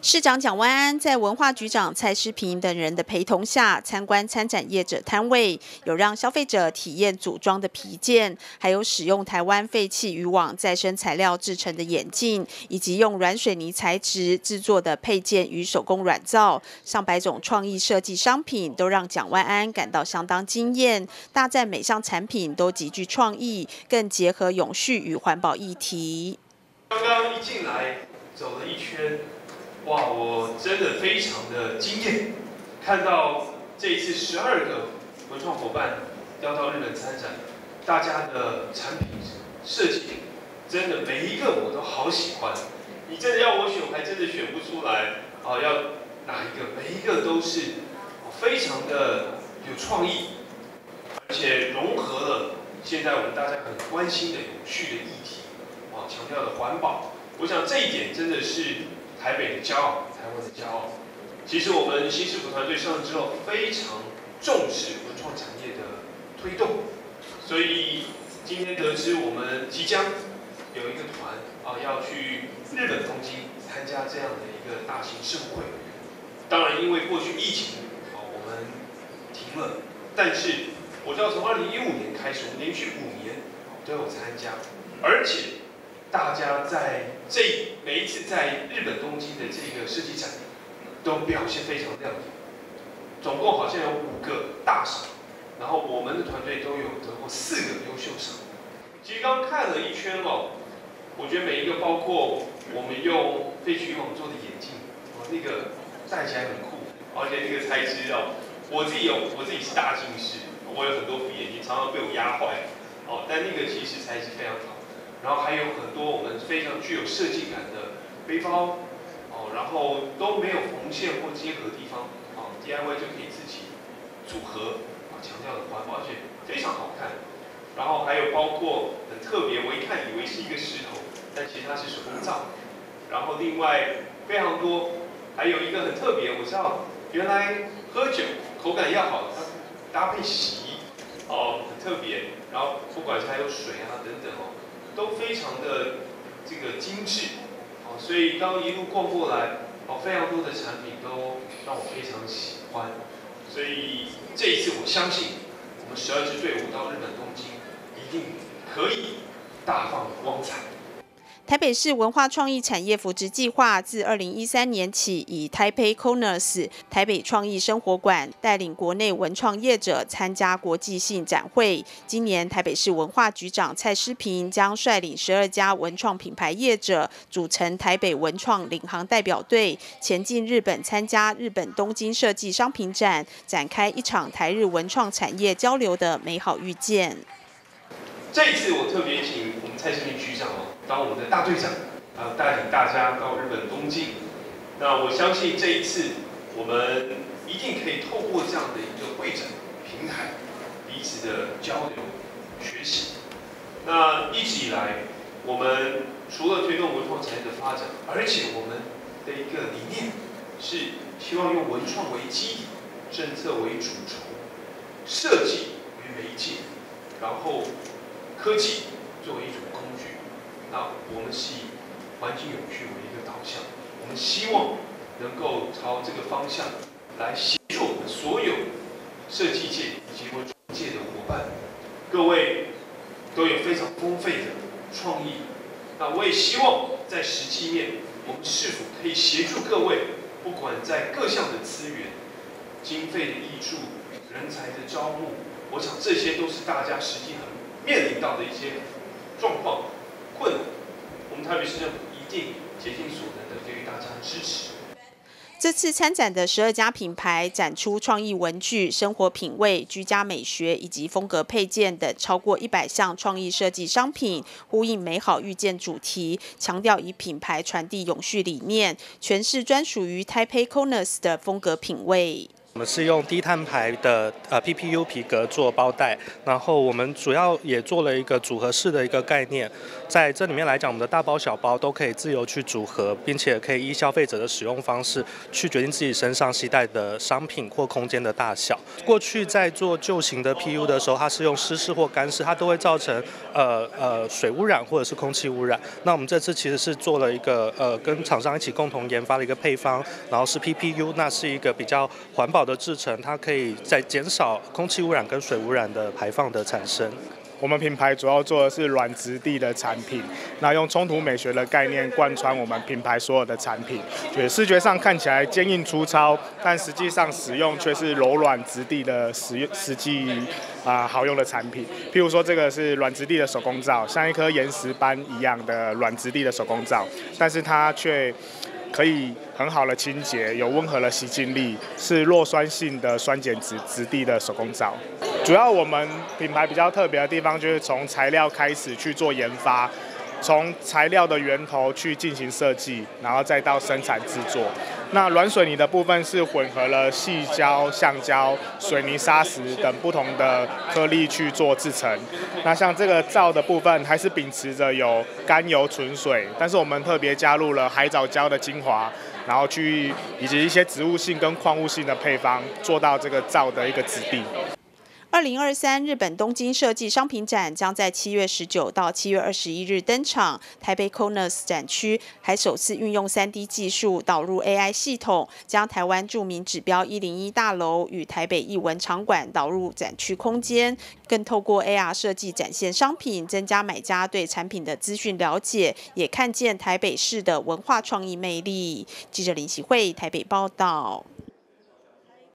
市长蒋万安在文化局长蔡诗平等人的陪同下参观参展业者摊位，有让消费者体验组装的皮件，还有使用台湾废弃渔网再生材料制成的眼镜，以及用软水泥材质制作的配件与手工软造，上百种创意设计商品都让蒋万安感到相当惊艳，大赞每项产品都极具创意，更结合永续与环保议题。刚刚一进来走了一圈。哇，我真的非常的惊艳，看到这一次十二个文创伙伴要到日本参展，大家的产品设计真的每一个我都好喜欢。你真的要我选，我还真的选不出来啊，要哪一个？每一个都是非常的有创意，而且融合了现在我们大家很关心的永续的议题，啊，强调的环保。我想这一点真的是。台北的骄傲，台湾的骄傲。其实我们新师傅团队上任之后，非常重视文创产业的推动，所以今天得知我们即将有一个团啊要去日本东京参加这样的一个大型盛会。当然，因为过去疫情啊，我们停了，但是我知道从二零一五年开始，我们连续五年都有参加，而且。大家在这每一次在日本东京的这个设计展，都表现非常亮眼。总共好像有五个大赏，然后我们的团队都有得过四个优秀赏。其实刚看了一圈哦，我觉得每一个，包括我们用废墟网做的眼镜，哦，那个戴起来很酷，而且那个材质哦，我自己有，我自己是大近视，我有很多副眼镜，常常被我压坏，哦，但那个其实材质非常好。然后还有很多我们非常具有设计感的背包，哦，然后都没有缝线或结合地方，啊，DIY 就可以自己组合，啊，强调的环保，而且非常好看。然后还有包括很特别，我一看以为是一个石头，但其实它是手工皂。然后另外非常多，还有一个很特别，我知道原来喝酒口感要好，它搭配洗衣，哦，很特别。然后不管是还有水啊等等哦。都非常的这个精致，哦，所以当一路逛过来，哦，非常多的产品都让我非常喜欢，所以这一次我相信，我们十二支队伍到日本东京，一定可以大放光彩。台北市文化创意产业扶植计划自二零一三年起，以台北 Corners 台北创意生活馆带领国内文创业者参加国际性展会。今年台北市文化局长蔡诗平将率领十二家文创品牌业者，组成台北文创领航代表队，前进日本参加日本东京设计商品展，展开一场台日文创产业交流的美好遇见。这次我特别请蔡诗平局长哦。当我们的大队长，啊，带领大家到日本东京。那我相信这一次，我们一定可以透过这样的一个会展平台，彼此的交流、学习。那一直以来，我们除了推动文创产业的发展，而且我们的一个理念是希望用文创为基底，政策为主轴，设计为媒介，然后科技作为一种工具。那我们是以环境永续为一个导向，我们希望能够朝这个方向来协助我们所有设计界以及文创界的伙伴。各位都有非常丰沛的创意，那我也希望在实际面，我们是否可以协助各位，不管在各项的资源、经费的挹注、人才的招募，我想这些都是大家实际很面临到的一些状况。困难，我们台北市政府一定竭尽所能的给予大家支持。这次参展的十二家品牌展出创意文具、生活品味、居家美学以及风格配件等超过一百项创意设计商品，呼应美好遇见主题，强调以品牌传递永续理念，诠释专属于 Taipei Corners 的风格品味。我们是用低碳排的呃 PPU 皮革做包袋，然后我们主要也做了一个组合式的一个概念，在这里面来讲，我们的大包小包都可以自由去组合，并且可以依消费者的使用方式去决定自己身上携带的商品或空间的大小。过去在做旧型的 PU 的时候，它是用湿式或干式，它都会造成呃呃水污染或者是空气污染。那我们这次其实是做了一个呃跟厂商一起共同研发的一个配方，然后是 PPU，那是一个比较环保。的制成，它可以在减少空气污染跟水污染的排放的产生。我们品牌主要做的是软质地的产品，那用冲突美学的概念贯穿我们品牌所有的产品，就视觉上看起来坚硬粗糙，但实际上使用却是柔软质地的实实际啊好用的产品。譬如说这个是软质地的手工皂，像一颗岩石般一样的软质地的手工皂，但是它却。可以很好的清洁，有温和的洗净力，是弱酸性的酸碱质质地的手工皂。主要我们品牌比较特别的地方，就是从材料开始去做研发。从材料的源头去进行设计，然后再到生产制作。那软水泥的部分是混合了细胶、橡胶、水泥砂石等不同的颗粒去做制成。那像这个皂的部分，还是秉持着有甘油纯水，但是我们特别加入了海藻胶的精华，然后去以及一些植物性跟矿物性的配方，做到这个皂的一个质地。二零二三日本东京设计商品展将在七月十九到七月二十一日登场。台北 Conus 展区还首次运用三 D 技术导入 AI 系统，将台湾著名指标一零一大楼与台北艺文场馆导入展区空间，更透过 AR 设计展现商品，增加买家对产品的资讯了解，也看见台北市的文化创意魅力。记者林喜慧台北报道。